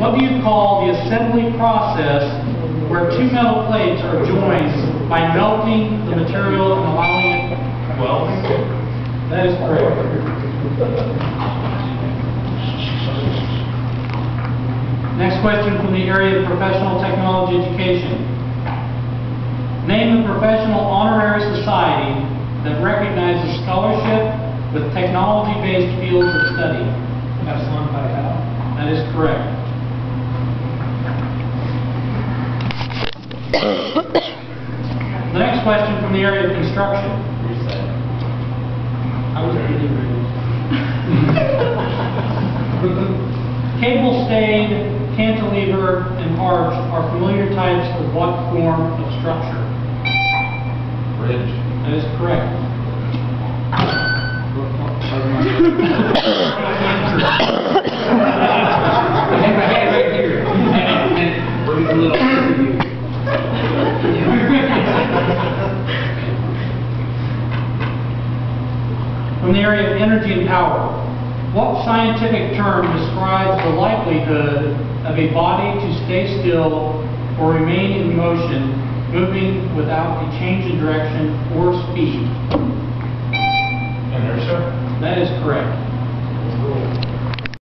What do you call the assembly process where two metal plates are joined by melting the material and allowing it? Well, that is correct. Next question from the area of professional technology education. Name the professional honorary society that recognizes scholarship with technology-based fields of study. Epsilon Pi Tau. That is correct. The next question from the area of construction. I was getting ready. Cable stayed, cantilever, and arch are familiar types of what form of structure? Bridge. That is correct. From the area of energy and power, what scientific term describes the likelihood of a body to stay still or remain in motion, moving without a change in direction or speed? Inertia. That is correct.